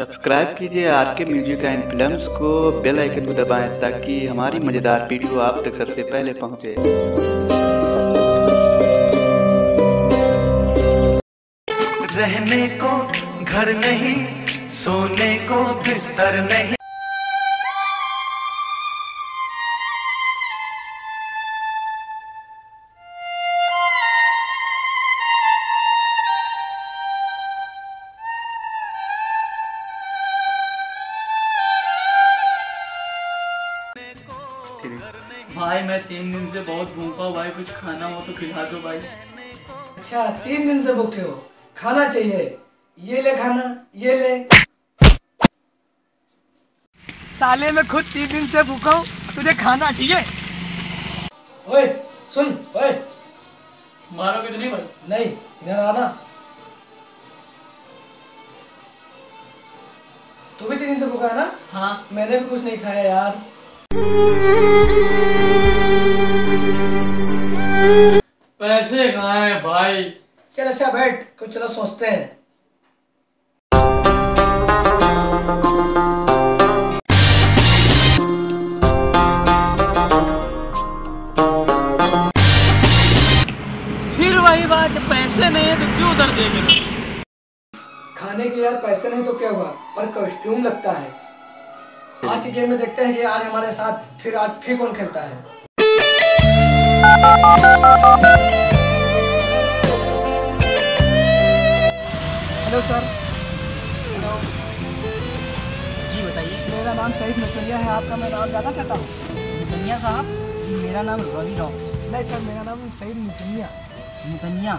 Subscribe कीजिए R K music and films को, bell icon को दबाएँ ताकि हमारी मज़ेदार वीडियो आप तक सबसे पहले पहुँचे। रहने को, घर नहीं, सोने को बिस्तर नहीं। भाई मैं तीन दिन से बहुत भूखा हूँ भाई कुछ खाना हो तो खिला दो भाई। अच्छा तीन दिन से भूखे हो। खाना चाहिए। ये ले खाना ये ले। साले मैं खुद तीन दिन से भूखा हूँ तुझे खाना चाहिए। ओए सुन ओए। मारोगे तो नहीं भाई। नहीं इधर आना तू भी तीन दिन से भूखा है ना? हाँ। मैंने भी कुछ नहीं खाया यार। पैसे कहाँ हैं भाई? चल अच्छा बैठ कुछ चलो सोचते हैं। फिर वही बात पैसे नहीं है तो क्यों उधर देंगे खाने के यार पैसे नहीं तो क्या हुआ? पर कॉस्ट्यूम लगता है। आज के गेम में देखते हैं कि आज हमारे साथ फिर आज फिर कौन खेलता है। Hello sir. हेलो। जी बताइए। मेरा नाम सईद नसरिया है। आपका मैं नाम जानना चाहता हूँ। मुतनिया साहब मेरा नाम रवि रॉक नहीं सर मेरा नाम सईद मुतनिया। मुतनिया।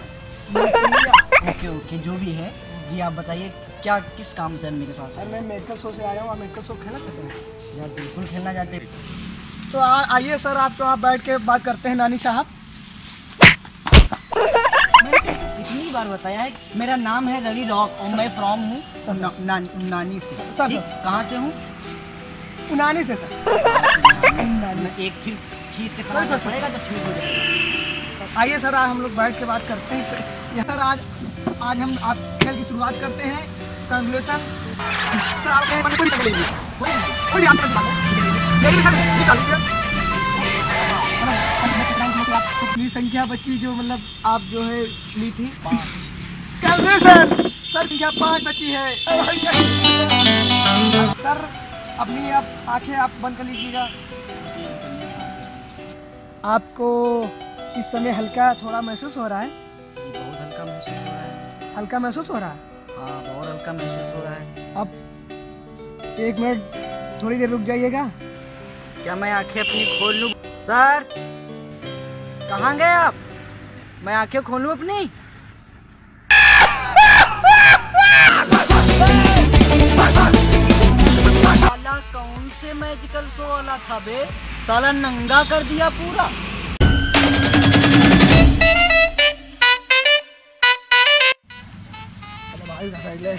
मुतनिया। ओके ओके जो भी है। जी आप बताइए क्या किस काम से है मेरे पास? सर मैं मेडिकल शो से आया हूँ आप मेडिकल शो खेलना चाहते हैं? यार बिल्कुल खेलना चाहते तो आइए सर आप तो आप बैठ के बात करते हैं नानी साहब। कितनी बार बताया है मेरा नाम है रवि रॉक और मैं फ्रॉम हूँ ना, ना, नानी से। सर, कहाँ से हूँ? नानी से सर। एक फिर चीज़ के तरह। पड़ेगा तो ठीक हो जाएगा। आइए सर आज हम लोग बैठ के बात करते हैं सर। आज आज हम आप खेल की शुरुआत करते हैं। सर कोई आप सर निकाल लीजिए अपनी संख्या बची जो मतलब आप जो है ली थी कंक्लूशन सर संख्या पाँच बची है सर अपनी आप आँखें आप बंद कर लीजिएगा आपको इस समय हल्का थोड़ा महसूस हो रहा है? बहुत हल्का महसूस हो रहा है। हल्का महसूस हो रहा है? हाँ बहुत हल्का महसूस हो रहा है। अब एक मिनट थोड़ी देर रुक जाइएगा। क्या मैं आँखें अपनी खोल लूँ? सर कहाँ गए आप? मैं आँखें खोलूँ अपनी? साला कौन से मैजिकल शो वाला था बे? साला नंगा कर दिया पूरा। चलो भाई घर बैठ ले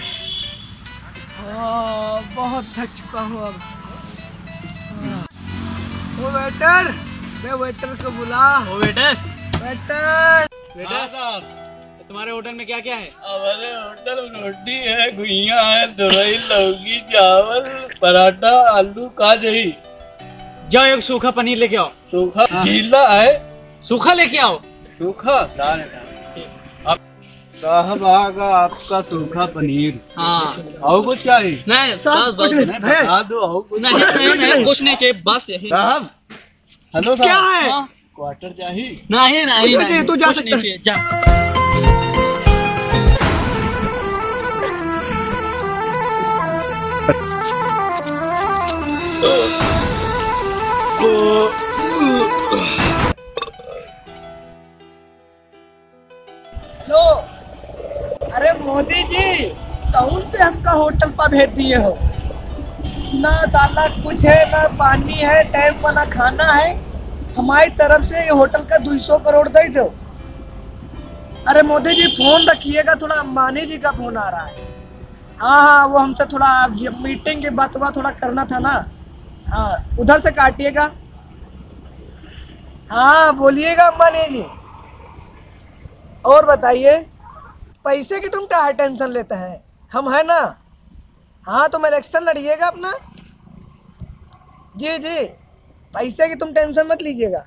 हाँ, बहुत थक चुका हूँ अब। हाँ। वो वेटर मैं वेटर को बुला। ओ बेटे वेटर बेटा तुम्हारे होटल में क्या क्या है? हमारे होटल में रोटी है गुइया है तुरई लौकी चावल पराठा आलू का दही जाओ एक सूखा पनीर लेके आओ। सूखा गीला है। सूखा लेके आओ। सूखा? अब साहब आगा आपका सूखा पनीर। हाँ। और कुछ चाहिए? नहीं साहब कुछ नहीं नहीं, बता दो कुछ नहीं नहीं नहीं कुछ नहीं चाहिए बस यही। साहब हेलो क्या है? हाँ। क्वार्टर चाहिए? नहीं नहीं तू जा सकता है। जा। लो कौन से हमका होटल पर भेज दिए हो। ना साला कुछ है, ना पानी है टाइम पर ना खाना है। हमारी तरफ़ से ये होटल का 200 करोड़ दे दो। अरे मोदी जी, फ़ोन रखिएगा, थोड़ा अंबानी जी का फ़ोन आ रहा है। हाँ हाँ वो हमसे थोड़ा मीटिंग के बात हुआ, थोड़ा करना था ना। हाँ उधर से काटिएगा। हाँ बोलिएगा अंबानी जी। और बताइए, पैसे की तुम क्या टेंशन लेते हैं? हम हैं ना? हाँ तुम इलेक्शन लड़िएगा अपना। जी जी। पैसे की तुम टेंशन मत लीजिएगा।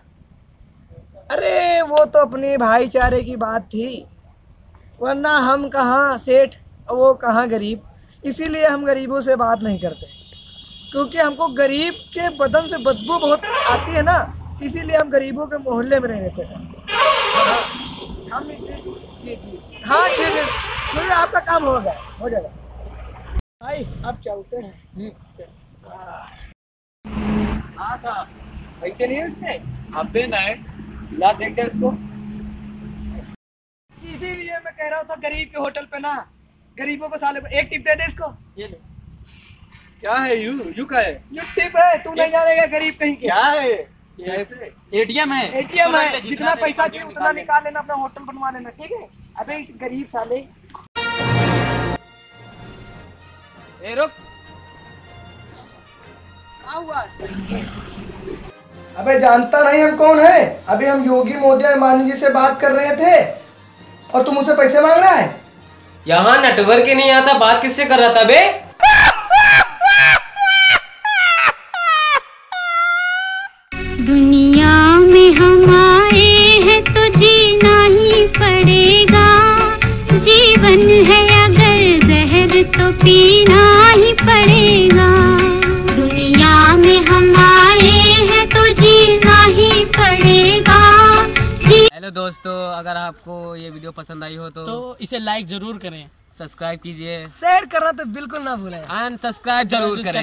अरे, वो तो अपने भाईचारे की बात थी। वरना हम कहाँ सेठ, वो कहाँ गरीब? इसीलिए हम गरीबों से बात नहीं करते। क्योंकि हमको गरीब के बदन से बदबू बहुत आती है ना, इसीलिए हम गरीबों के मोहल्ले में रहते सर हम इसे जी जी हाँ ठीक है। ठीक है आपका काम हो गया हो जाएगा। भाई अब चलते हैं। हाँ। साहब पैसे नहीं है उसने अबे नहीं ला देख दे उसको इसीलिए मैं कह रहा था गरीब के होटल पे ना गरीबों को साले को एक टिप दे दे इसको। ये ले। क्या है यू यू का है? ये टिप है तू नहीं जानेगा गरीब कहीं क्या है? एटीएम है एटीएम है। जितना पैसा चाहिए उतना निकाल लेना अपना होटल बनवा लेना ठीक है? अबे इस गरीब साले। ए रुक। हुआ? अबे जानता नहीं हम कौन है? अभी हम योगी मोदी अंबानी जी से बात कर रहे थे। और तुम उसे पैसे मांग रहा है? यहाँ नेटवर्क ही नहीं आता बात किससे कर रहा था बे दुनिया में हम आए हैं तो जीना ही पड़ेगा। जीवन है अगर जहर तो पीना ही पड़ेगा। दुनिया में हम आए हैं तो जीना ही पड़ेगा। हेलो दोस्तों अगर आपको ये वीडियो पसंद आई हो तो, तो इसे लाइक ज़रूर करें। सब्सक्राइब कीजिए। शेयर करना तो बिल्कुल ना भूलें। एंड सब्सक्राइब ज़रूर करें।